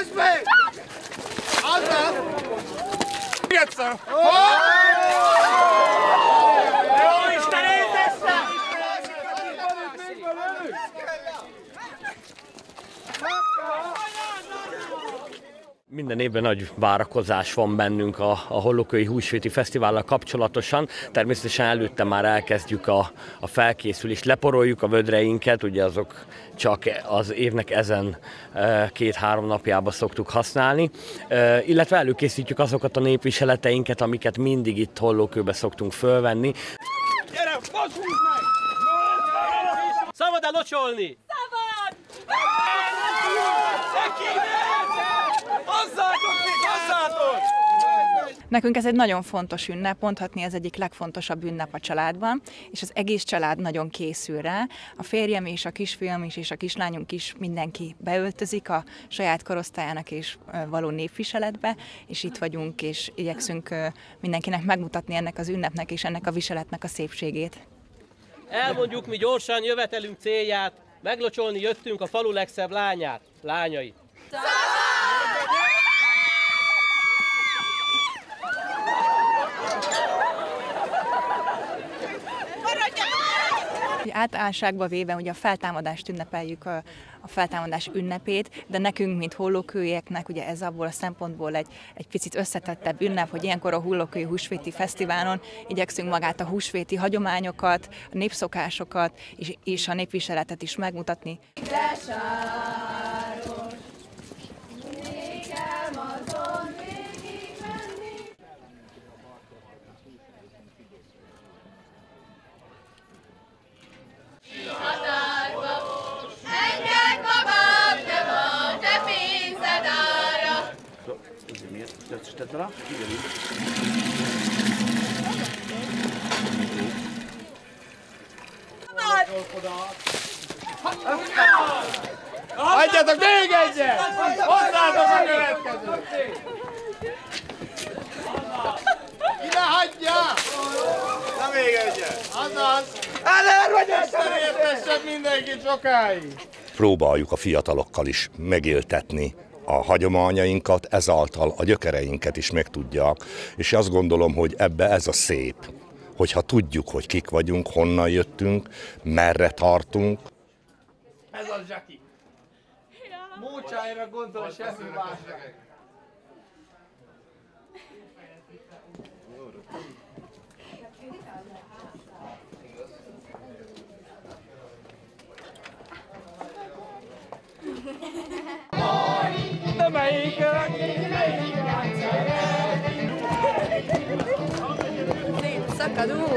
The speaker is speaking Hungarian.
Özbek! Azra! Jetzt! Oh! Minden évben nagy várakozás van bennünk a, a Hollókői Húsvéti Fesztivállal kapcsolatosan. Természetesen előtte már elkezdjük a, a felkészülést, leporoljuk a vödreinket, ugye azok csak az évnek ezen e, két-három napjába szoktuk használni, e, illetve előkészítjük azokat a népviseleteinket, amiket mindig itt Hollókőbe szoktunk fölvenni. Gyere, meg! Szabad-e locsolni? Szabad! Senki Hozzátok még, hozzátok! Nekünk ez egy nagyon fontos ünnep, mondhatni ez egyik legfontosabb ünnep a családban, és az egész család nagyon készül rá. A férjem és a kisfiam is, és a kislányunk is mindenki beöltözik a saját korosztályának és való népviseletbe, és itt vagyunk, és igyekszünk mindenkinek megmutatni ennek az ünnepnek és ennek a viseletnek a szépségét. Elmondjuk mi gyorsan jövetelünk célját, meglocsolni jöttünk a falu legszebb lányát, lányait. Általánosságban véve ugye a feltámadást ünnepeljük, a, a feltámadás ünnepét, de nekünk, mint hollókőieknek, ugye ez abból a szempontból egy, egy picit összetettebb ünnep, hogy ilyenkor a Hollókői Húsvéti Fesztiválon igyekszünk magát a húsvéti hagyományokat, a népszokásokat és, és a népviseletet is megmutatni. De Adjatok még egyet! Hozzátok a következő! Ide hagyja! Na még egyet! Azaz! Elér vagy Isten mindenkit sokáig! próbáljuk a fiatalokkal is megéltetni a hagyományainkat, ezáltal a gyökereinket is megtudják, és azt gondolom, hogy ebbe ez a szép, hogyha tudjuk, hogy kik vagyunk, honnan jöttünk, merre tartunk, Ez az Jackie. Mócsáira gondol, semmi másra. చదువు